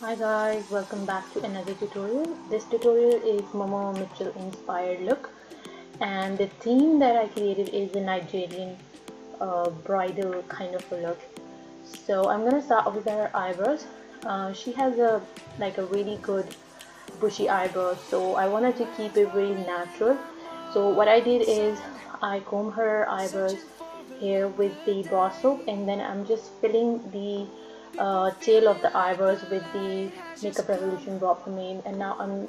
Hi guys, welcome back to another tutorial. This tutorial is Momo Mitchell inspired look and the theme that I created is a Nigerian uh, bridal kind of a look. So I'm gonna start off with her eyebrows. Uh, she has a like a really good bushy eyebrows so I wanted to keep it very natural. So what I did is I comb her eyebrows here with the bar soap and then I'm just filling the uh, tail of the eyebrows with the Makeup Revolution Raw Pomade and now I'm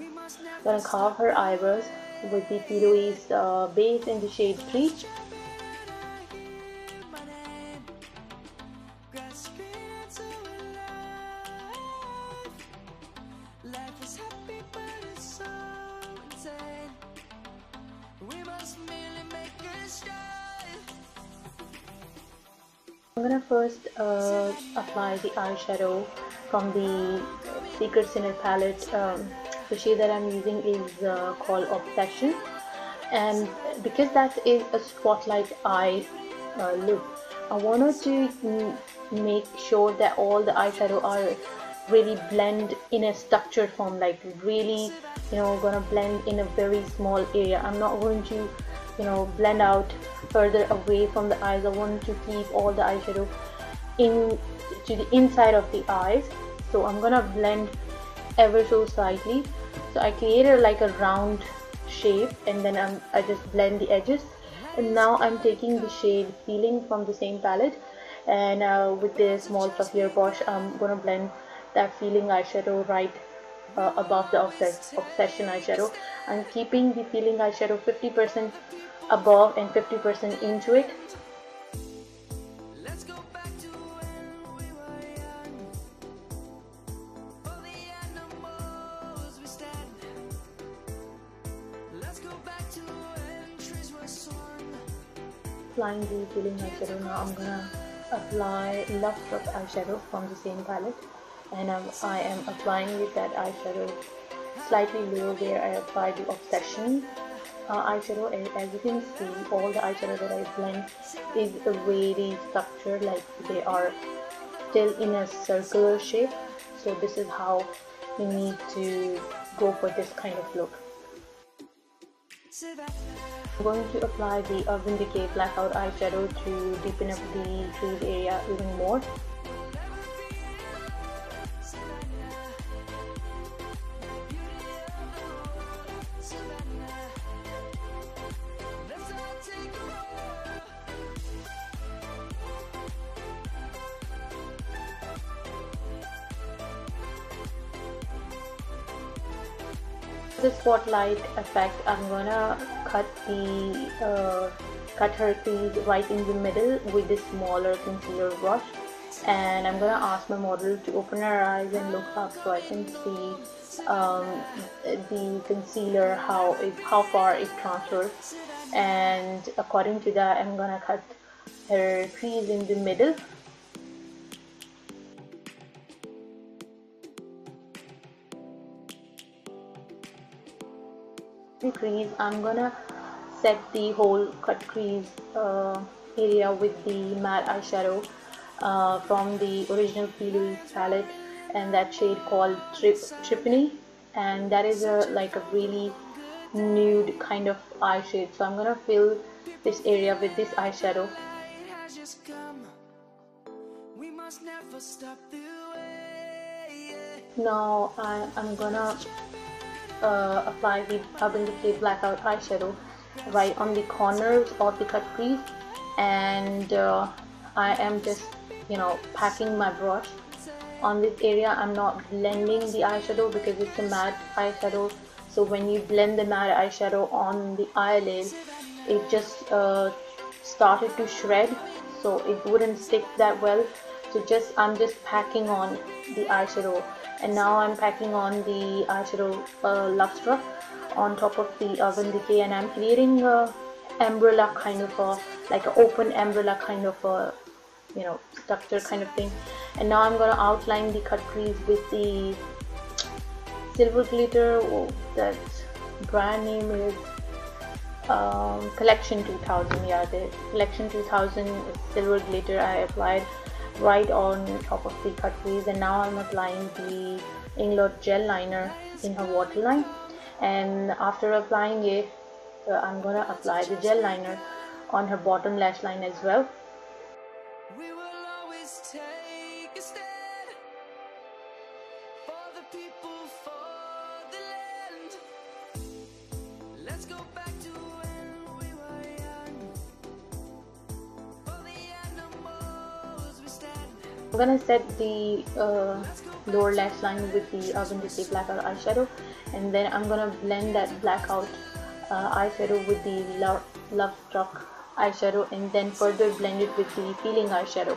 gonna carve her eyebrows with the P. Uh, base in the shade 3 I'm gonna first uh, apply the eyeshadow from the Secret Sinner palette. Um, the shade that I'm using is uh, called Obsession and because that is a spotlight eye uh, look I wanted to make sure that all the eyeshadow are really blend in a structured form like really you know gonna blend in a very small area I'm not going to you know blend out further away from the eyes. I want to keep all the eyeshadow in to the inside of the eyes. So I'm gonna blend ever so slightly. So I created like a round shape and then I'm, I just blend the edges. And now I'm taking the shade Feeling from the same palette. And uh, with the small fluffier brush I'm gonna blend that Feeling eyeshadow right uh, above the Obsession eyeshadow. I'm keeping the Feeling eyeshadow 50% above and 50% into it. Applying the Feeling eyeshadow now I'm gonna apply Love Struck eyeshadow from the same palette. And I'm, I am applying with that eyeshadow slightly lower where I applied the Obsession uh, eyeshadow as you can see all the eyeshadow that I blend is a very structured like they are still in a circular shape. So this is how you need to go for this kind of look. I'm going to apply the Urban Decay Blackout eyeshadow to deepen up the crease area even more the spotlight effect I'm gonna cut the uh, cut her crease right in the middle with this smaller concealer brush. And I'm gonna ask my model to open her eyes and look up so I can see um, the concealer how it, how far it transfers. And according to that I'm gonna cut her crease in the middle crease I'm gonna set the whole cut crease uh, area with the matte eyeshadow uh, from the original P. Palette and that shade called Trip and that is a like a really nude kind of eye shade. So I'm gonna fill this area with this eyeshadow. Now I, I'm gonna uh, apply the Decay Blackout eyeshadow right on the corners of the cut crease. And uh, I am just you know packing my brush. On this area I'm not blending the eyeshadow because it's a matte eyeshadow. So when you blend the matte eyeshadow on the eyelid it just uh, started to shred. So it wouldn't stick that well. So just I'm just packing on the eyeshadow and now I'm packing on the eyeshadow uh, Struck on top of the Urban Decay and I'm creating a umbrella kind of a like an open umbrella kind of a you know structure kind of thing. And now I'm gonna outline the cut crease with the silver glitter oh, that brand name is um, collection 2000 yeah the collection 2000 silver glitter I applied right on top of the cut crease and now I'm applying the Inglot gel liner in her waterline. And after applying it uh, I'm gonna apply the gel liner on her bottom lash line as well I'm gonna set the uh, lower lash line with the Urban Decay Blackout eyeshadow and then I'm gonna blend that blackout uh, eyeshadow with the Love, Love eyeshadow and then further blend it with the Feeling eyeshadow.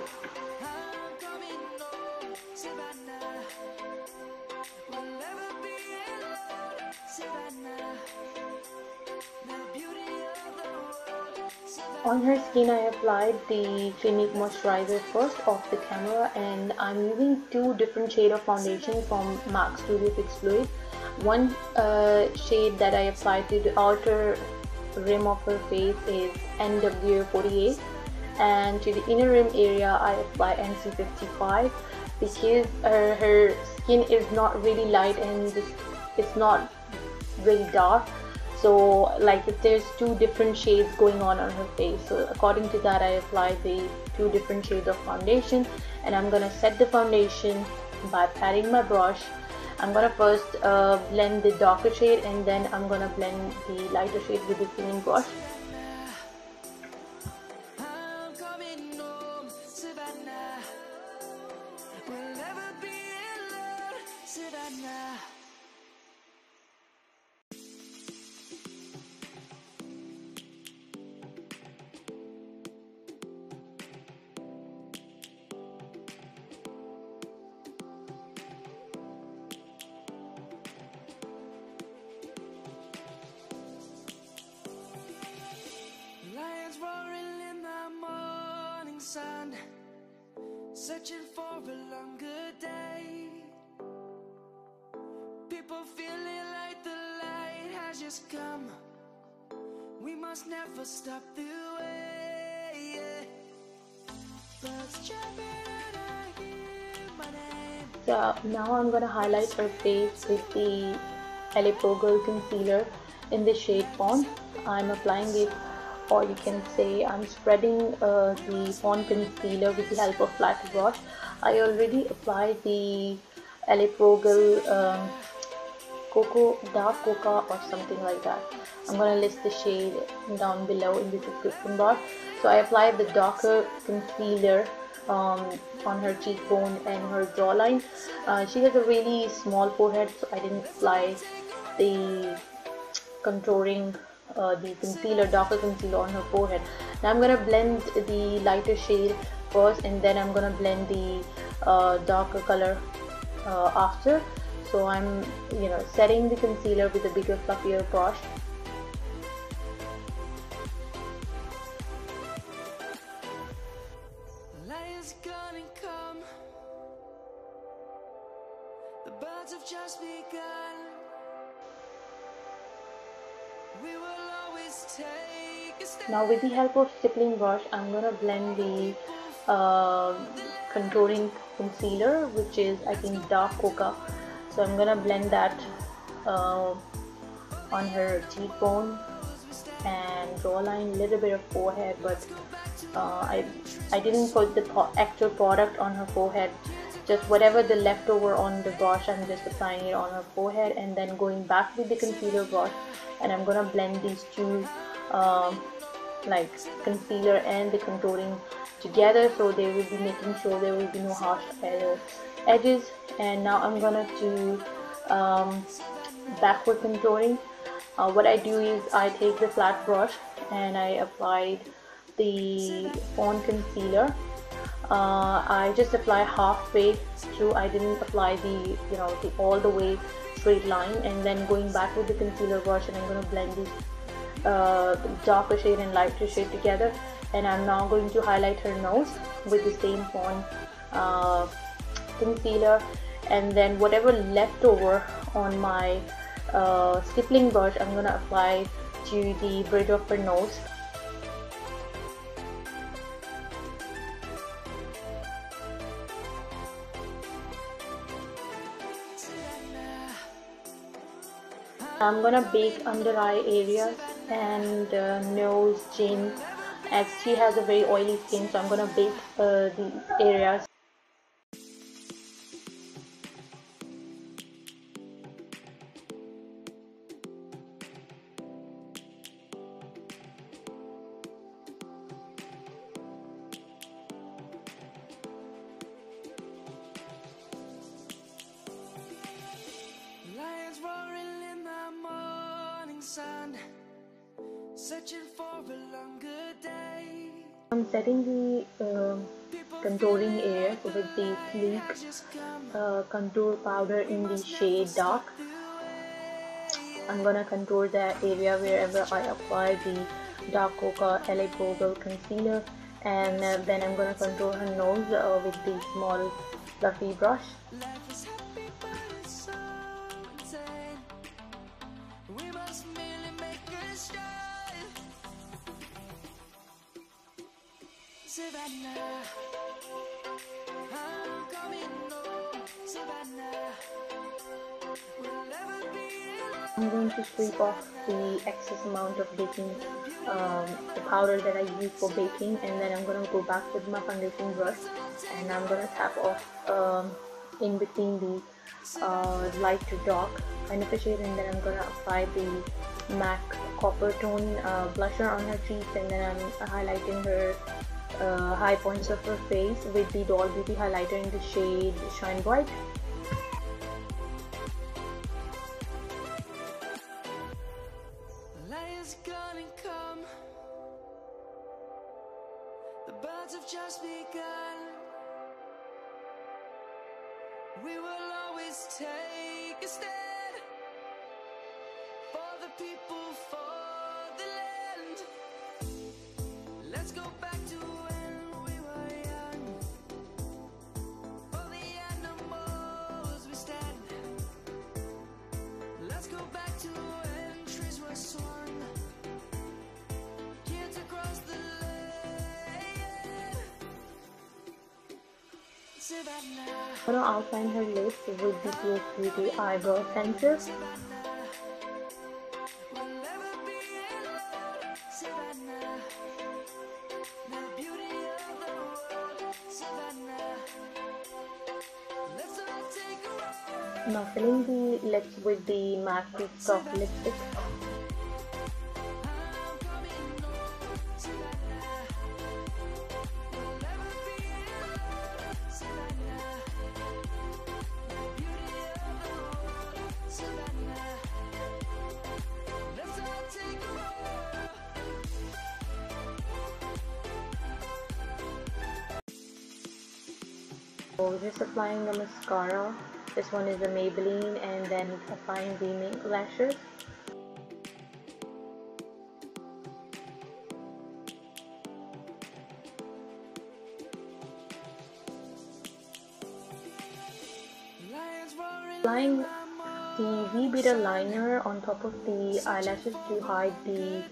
Her skin I applied the Clinique moisturizer first off the camera and I'm using two different shade of foundation from MAC Studio Fix Fluid. One uh, shade that I applied to the outer rim of her face is NW48 and to the inner rim area I apply NC55 because uh, her skin is not really light and it's not very dark so like if there's two different shades going on on her face so according to that I apply the two different shades of foundation and I'm gonna set the foundation by patting my brush. I'm gonna first uh, blend the darker shade and then I'm gonna blend the lighter shade with the thinning brush just come. We must never stop the way yeah. Birds chirping and I hear my name. So now I'm gonna highlight her face with the Pro Girl concealer in the shade Fawn. I'm applying it or you can say I'm spreading uh, the Fawn concealer with the help of flat brush I already applied the Pro Girl um, Cocoa Dark Cocoa or something like that I'm gonna list the shade down below in the description box so I applied the darker concealer um, on her cheekbone and her jawline uh, she has a really small forehead so I didn't apply the contouring uh, the concealer, darker concealer on her forehead. Now I'm gonna blend the lighter shade first and then I'm gonna blend the uh, darker color uh, after. So I'm, you know, setting the concealer with a bigger fluffier brush. The birds have just begun. We will now with the help of stippling brush, I'm gonna blend the uh, contouring concealer, which is I think dark coca. So I'm gonna blend that uh, on her cheekbone and jawline, a little bit of forehead, but uh, I I didn't put the actual product on her forehead. Just whatever the leftover on the brush, I'm just applying it on her forehead and then going back with the concealer brush and I'm gonna blend these two um, like concealer and the contouring together so they will be making sure there will be no harsh edges and now I'm gonna do um, backward contouring uh, what I do is I take the flat brush and I applied the Fawn concealer. Uh, I just apply halfway through. I didn't apply the you know the all the way straight line and then going back with the concealer brush and I'm to blend these uh, darker shade and lighter shade together. And I'm now going to highlight her nose with the same Fawn uh, concealer and then whatever leftover on my uh, stippling brush I'm gonna apply to the bridge of her nose. I'm gonna bake under eye area and uh, nose, chin as she has a very oily skin so I'm gonna bake uh, these areas. I'm setting the uh, contouring area with the sleek uh, contour powder in the shade dark. I'm gonna contour that area wherever I apply the dark cocoa LA Girl concealer and uh, then I'm gonna contour her nose uh, with the small fluffy brush. Savannah. I'm coming home, Savannah. I'm going to sweep off the excess amount of baking um, the powder that I use for baking and then I'm going to go back with my foundation brush and I'm going to tap off um, in between the uh, light to dark kind of a shade and then I'm going to apply the MAC copper tone uh, blusher on her cheeks and then I'm highlighting her uh, high points of her face with the Doll Beauty highlighter in the shade Shine Bright. The birds have just begun. We will always take a stand for the people, for the land. Let's go back to Gonna outline her lips with the Beauty Eyebrow Pencil. Now filling the lips with the MAC Soft Lipstick. So just applying the mascara. This one is the Maybelline and then applying the mink lashes. Applying the V-Beater liner on top of the eyelashes to hide the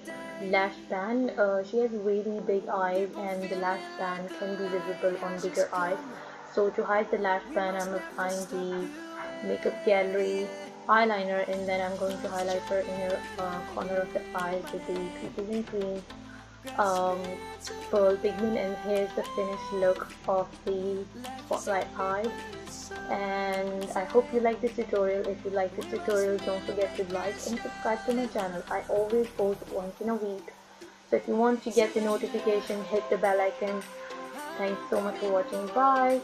lash band. Uh, she has really big eyes and the lash band can be visible on bigger eyes. So to hide the lash band, I'm applying the Makeup Gallery eyeliner and then I'm going to highlight her inner uh, corner of the eyes with the Peaches Cream um, pearl pigment and here's the finished look of the spotlight eye. And I hope you like this tutorial. If you like this tutorial don't forget to like and subscribe to my channel. I always post once in a week. So if you want to get the notification hit the bell icon Thanks so much for watching. Bye.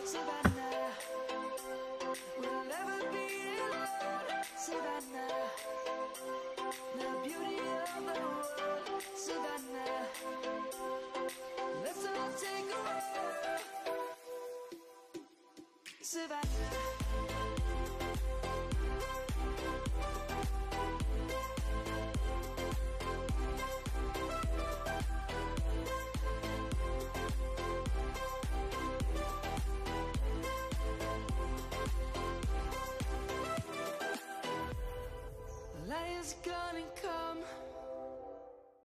Savannah It's gonna come.